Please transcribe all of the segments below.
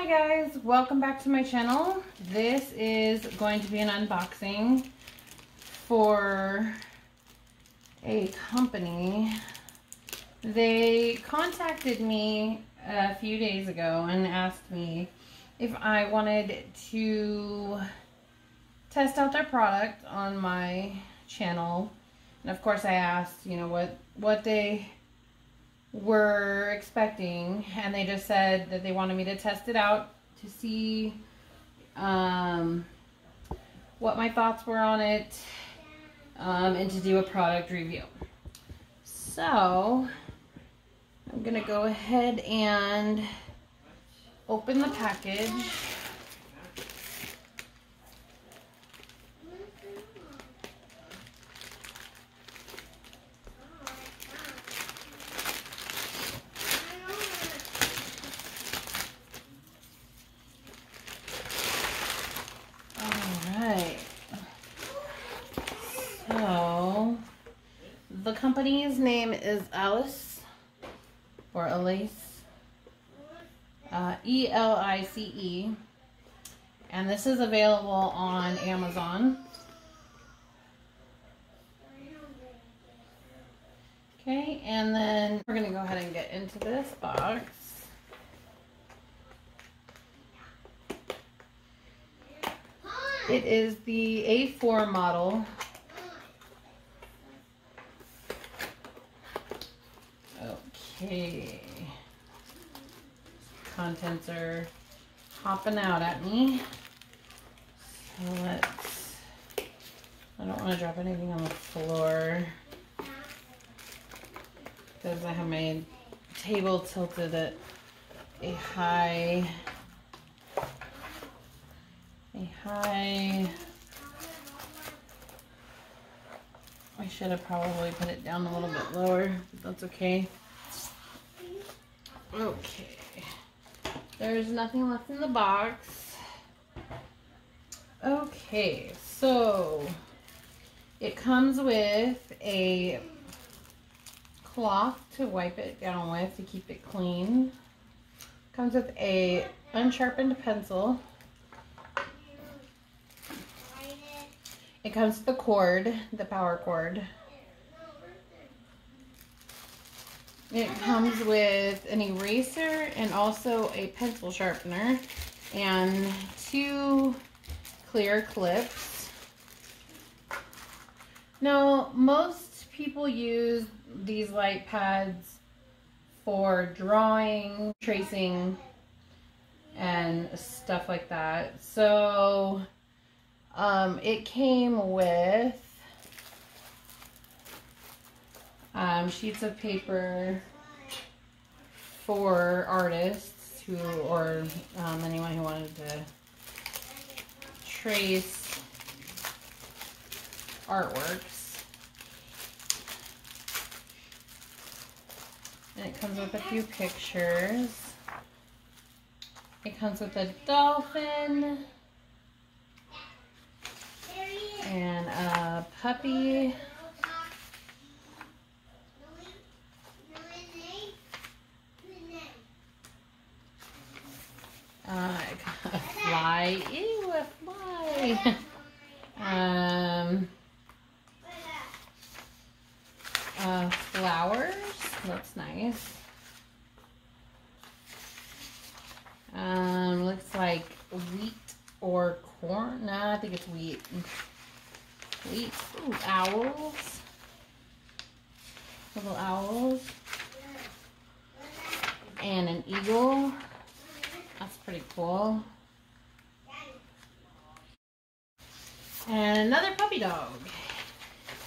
Hi guys, welcome back to my channel. This is going to be an unboxing for a company. They contacted me a few days ago and asked me if I wanted to test out their product on my channel. And of course I asked, you know, what, what they were expecting and they just said that they wanted me to test it out to see um, what my thoughts were on it um, and to do a product review. So I'm gonna go ahead and open the package. The company's name is Alice or Elise, uh, E L I C E, and this is available on Amazon. Okay, and then we're gonna go ahead and get into this box. It is the A4 model Okay. Contents are hopping out at me. So let's, I don't want to drop anything on the floor because I have my table tilted at a high, a high, I should have probably put it down a little bit lower, but that's okay. Okay. There's nothing left in the box. Okay, so it comes with a cloth to wipe it down with to keep it clean. Comes with a unsharpened pencil. It comes with the cord, the power cord. It comes with an eraser and also a pencil sharpener and two clear clips. Now, most people use these light pads for drawing, tracing, and stuff like that. So, um, it came with um, sheets of paper for artists who, or um, anyone who wanted to trace artworks. And it comes with a few pictures. It comes with a dolphin and a puppy. Uh, a fly. Ew, a fly. um, uh, flowers. Looks nice. Um, looks like wheat or corn. No, I think it's wheat. Wheat. Ooh, owls. Little owls. And an eagle. That's pretty cool. And another puppy dog.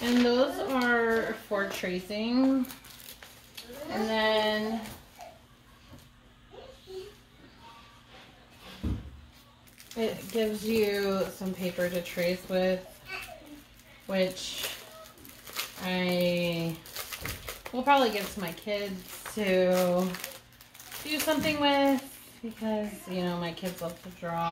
And those are for tracing. And then it gives you some paper to trace with, which I will probably give to my kids to do something with because, you know, my kids love to draw.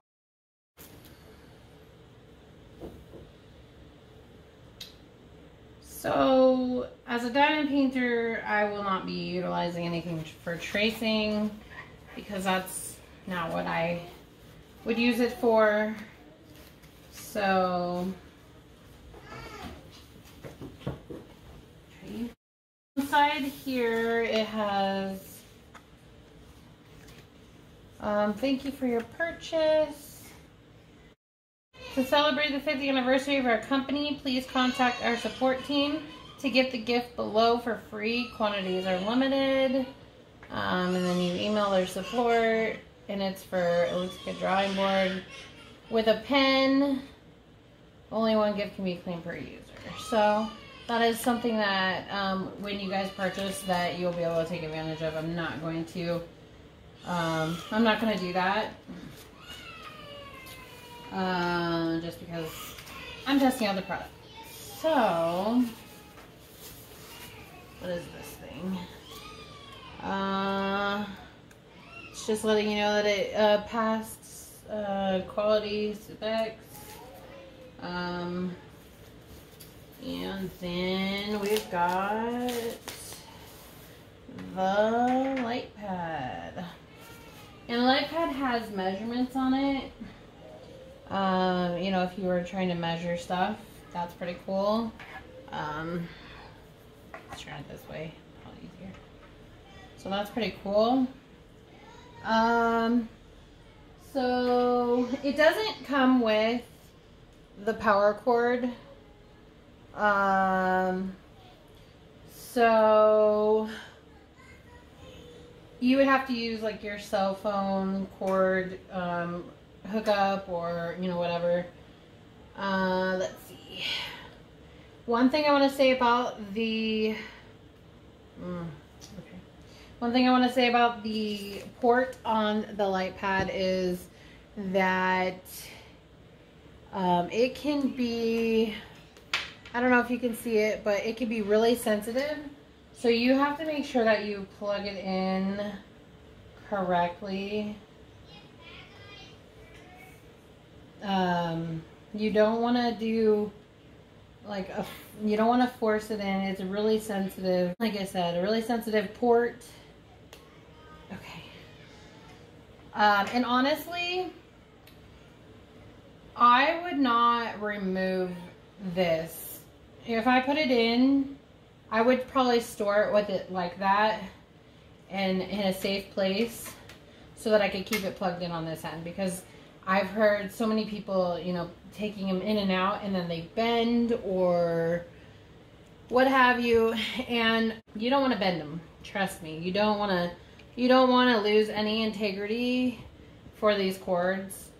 So, as a diamond painter, I will not be utilizing anything for tracing because that's not what I would use it for. So, inside here it has, um, thank you for your purchase. To celebrate the 50th anniversary of our company, please contact our support team to get the gift below for free. Quantities are limited. Um, and then you email their support, and it's for, it looks like a drawing board with a pen. Only one gift can be claimed per user. So that is something that um, when you guys purchase that you'll be able to take advantage of. I'm not going to, um, I'm not going to do that. Uh, just because I'm testing out the product. So, what is this thing? Uh, it's just letting you know that it uh, passed uh, quality specs. Um, and then we've got the light pad. And the light pad has measurements on it. Um, you know, if you were trying to measure stuff, that's pretty cool. Um, let's turn it this way, probably easier. So that's pretty cool. Um, so it doesn't come with the power cord. Um, so you would have to use like your cell phone cord um, hookup or you know whatever. Uh, let's see. One thing I want to say about the. Mm, okay. One thing I want to say about the port on the light pad is that um, it can be, I don't know if you can see it, but it can be really sensitive. So you have to make sure that you plug it in correctly. Um, you don't want to do like a, you don't want to force it in. It's a really sensitive. Like I said, a really sensitive port. Okay. Um, and honestly, I would not remove this. If I put it in, I would probably store it with it like that and in a safe place so that I could keep it plugged in on this end because I've heard so many people, you know, taking them in and out and then they bend or what have you and you don't want to bend them. Trust me. You don't want to you don't want to lose any integrity for these cords.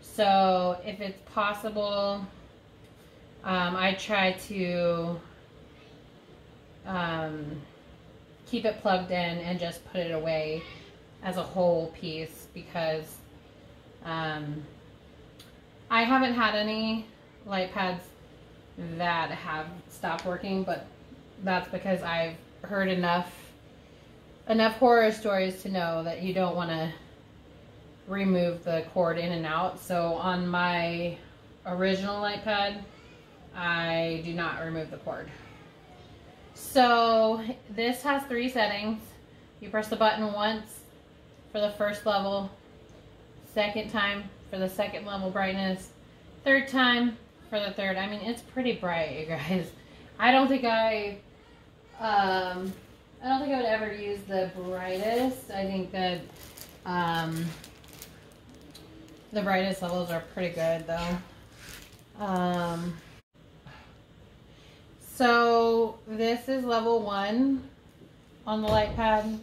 So if it's possible, um, I try to um, keep it plugged in and just put it away as a whole piece because um, I haven't had any light pads that have stopped working, but that's because I've heard enough enough horror stories to know that you don't want to remove the cord in and out. So on my original light pad, I do not remove the cord. So this has three settings. You press the button once for the first level, second time for the second level brightness, third time for the third. I mean, it's pretty bright, you guys. I don't think I, um, I don't think I would ever use the brightest. I think that, um, the brightest levels are pretty good though. Um, so this is level one on the light pad.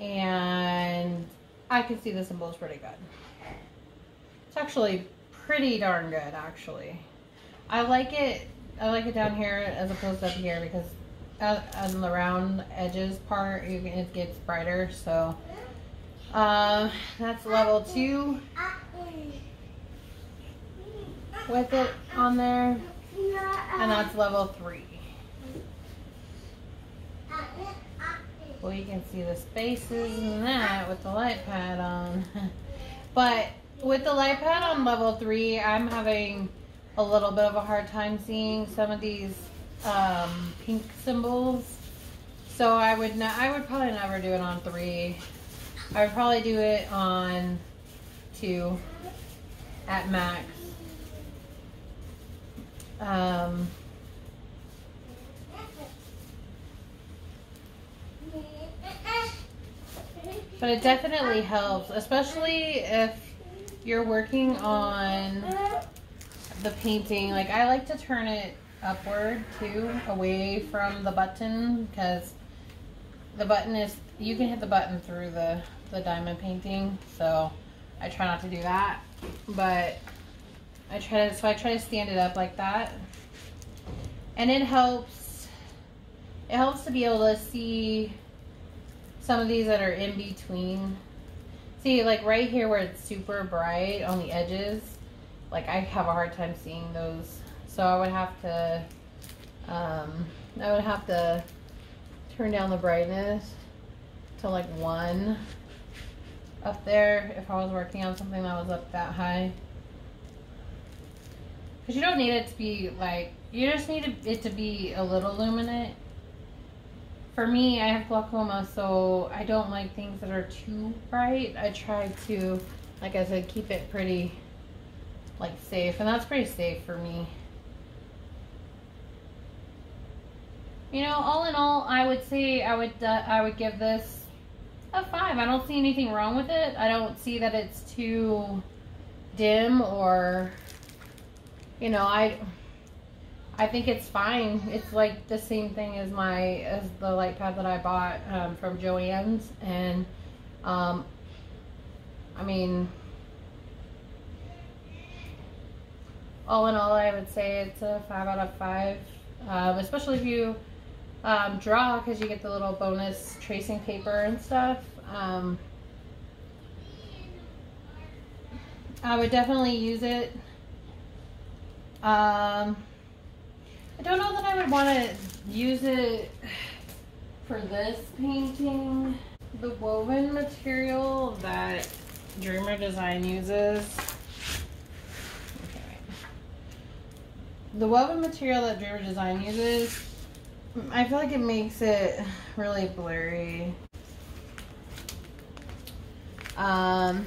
And I can see the symbols pretty good. It's actually pretty darn good actually. I like it I like it down here as opposed to up here because on the round edges part it gets brighter so uh, that's level two with it on there. And that's level three. Well, you can see the spaces and that with the light pad on. but with the light pad on level three, I'm having a little bit of a hard time seeing some of these um, pink symbols. So I would not, I would probably never do it on three I would probably do it on two at max. Um, but it definitely helps, especially if you're working on the painting. Like I like to turn it upward too, away from the button because the button is, you can hit the button through the, the diamond painting. So I try not to do that, but I try to, so I try to stand it up like that. And it helps, it helps to be able to see some of these that are in between. See, like right here where it's super bright on the edges, like I have a hard time seeing those. So I would have to, um, I would have to turn down the brightness to like one up there if I was working on something that was up that high. Because you don't need it to be like, you just need it to be a little luminant. For me, I have glaucoma, so I don't like things that are too bright. I try to, like I said, keep it pretty, like, safe. And that's pretty safe for me. You know, all in all, I would say I would uh, I would give this a five. I don't see anything wrong with it. I don't see that it's too dim or, you know, I I think it's fine. It's like the same thing as my as the light pad that I bought um, from Joann's, and um, I mean, all in all, I would say it's a five out of five. Um, especially if you um, draw because you get the little bonus tracing paper and stuff. Um, I would definitely use it. Um, I don't know that I would want to use it for this painting. The woven material that Dreamer Design uses. The woven material that Dreamer Design uses I feel like it makes it really blurry. Um,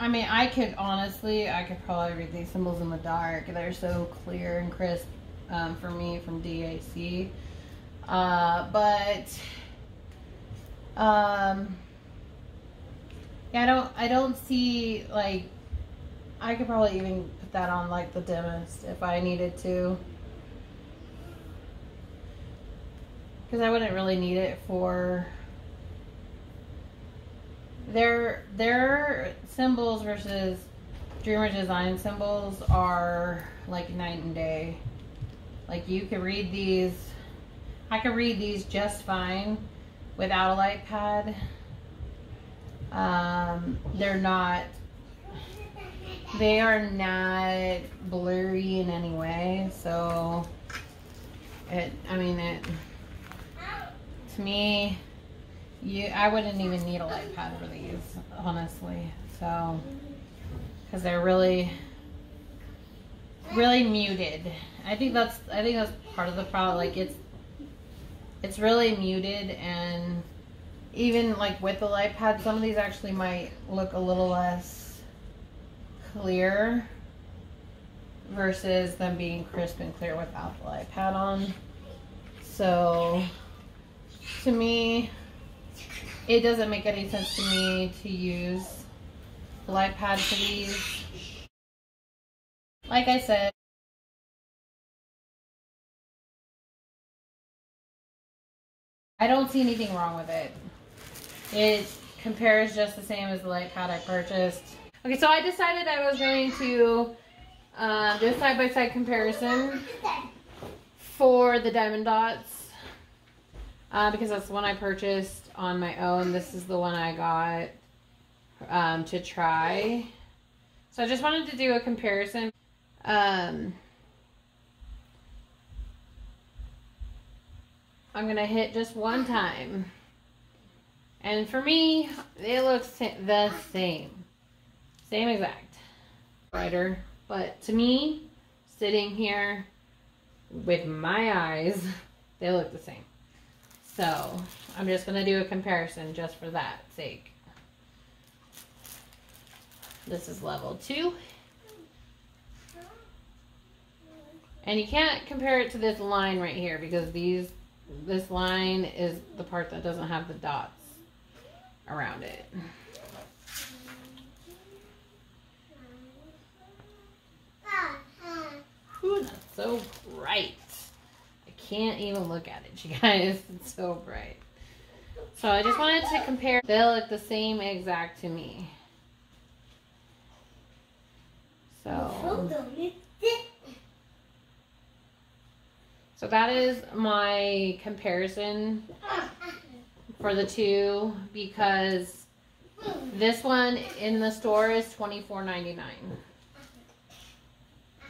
I mean, I could honestly, I could probably read these symbols in the dark. They're so clear and crisp um, for me from DAC. Uh, but, um, yeah, I don't, I don't see like, I could probably even put that on like the dimmest if I needed to. Because I wouldn't really need it for their their symbols versus Dreamer Design symbols are like night and day. Like you can read these, I can read these just fine without a light pad. Um, they're not they are not blurry in any way, so it, I mean, it, to me, you, I wouldn't even need a light pad for these, honestly, so, because they're really, really muted. I think that's, I think that's part of the problem, like, it's, it's really muted, and even, like, with the light pad, some of these actually might look a little less clear versus them being crisp and clear without the light pad on. So to me, it doesn't make any sense to me to use the light pad for these. Like I said, I don't see anything wrong with it. It compares just the same as the light pad I purchased. Okay, so I decided I was going to uh, do a side-by-side -side comparison for the Diamond Dotz uh, because that's the one I purchased on my own. This is the one I got um, to try. So I just wanted to do a comparison. Um, I'm going to hit just one time. And for me, it looks the same. Same exact. Brighter. But to me, sitting here with my eyes, they look the same. So I'm just going to do a comparison just for that sake. This is level two. And you can't compare it to this line right here because these this line is the part that doesn't have the dots around it. Ooh, that's so bright. Can't even look at it, you guys. It's so bright. So I just wanted to compare. They look the same exact to me. So, so that is my comparison for the two because this one in the store is $24.99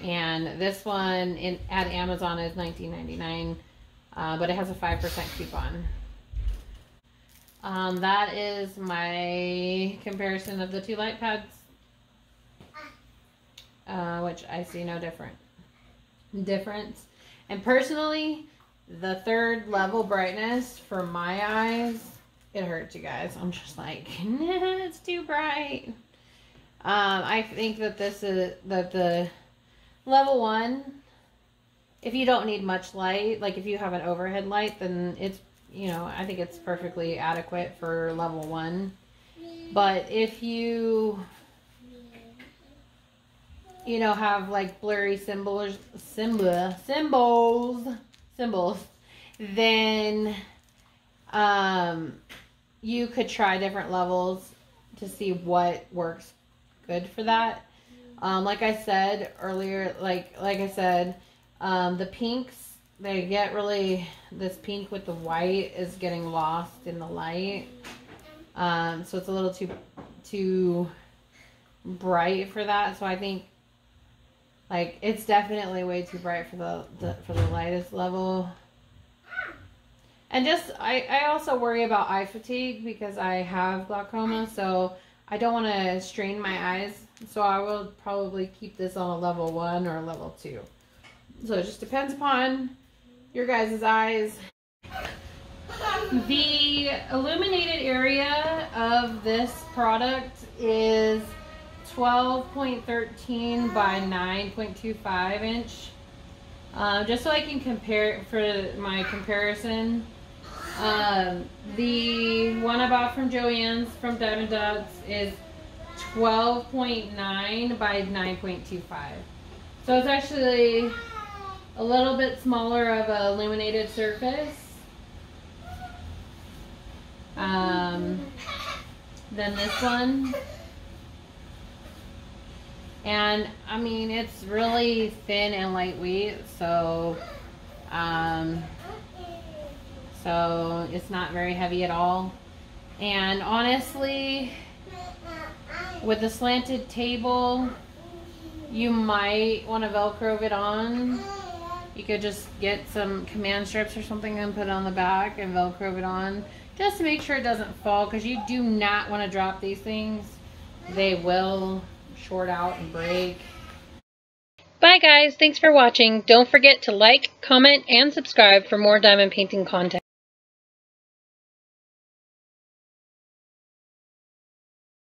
and this one in at Amazon is $19.99 uh, but it has a 5% coupon um, that is my comparison of the two light pads uh, which I see no different difference and personally the third level brightness for my eyes, it hurts you guys. I'm just like, nah, it's too bright. Um, I think that this is, that the level one, if you don't need much light, like if you have an overhead light, then it's, you know, I think it's perfectly adequate for level one. But if you, you know, have like blurry symbols, symbol, symbols, symbols, then um, you could try different levels to see what works good for that. Um, like I said earlier, like like I said, um, the pinks they get really this pink with the white is getting lost in the light. Um, so it's a little too too bright for that. So I think like it's definitely way too bright for the, the for the lightest level. And just I I also worry about eye fatigue because I have glaucoma, so I don't want to strain my eyes. So I will probably keep this on a level 1 or a level 2. So it just depends upon your guys' eyes. The illuminated area of this product is 12.13 by 9.25 inch. Uh, just so I can compare it for my comparison. Um, the one I bought from Joann's from Diamond Dotz is 12.9 by 9.25. So it's actually a little bit smaller of a illuminated surface um, than this one. And I mean, it's really thin and lightweight, so, um, so it's not very heavy at all. And honestly, with the slanted table, you might want to Velcro it on. You could just get some command strips or something and put it on the back and Velcro it on. Just to make sure it doesn't fall because you do not want to drop these things. They will short out and break. Bye guys, thanks for watching. Don't forget to like, comment, and subscribe for more diamond painting content.